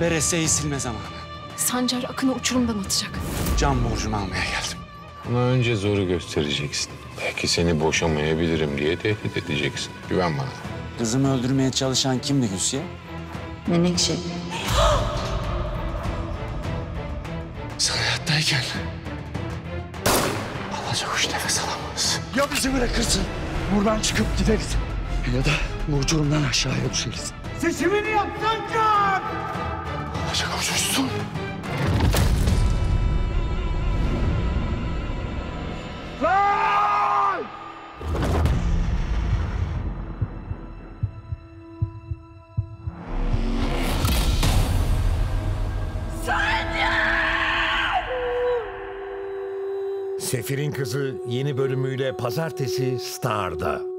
Berese'yi silme zamanı. Sancar Akın'ı uçurumdan atacak. Can borcumu almaya geldim. Ama önce zoru göstereceksin. Belki seni boşamayabilirim diye tehdit edeceksin. Güven bana. Kızımı öldürmeye çalışan kimdi Hüsye? Menekşe. Sen hayattayken alacak kuş nefes alamaz. Ya bizi bırakırsın, buradan çıkıp gideriz. Ya da bu uçurumdan aşağıya düşeriz. Seçimini yapsan Can! Kuş uçsun. Sefir'in Kızı yeni bölümüyle pazartesi Star'da.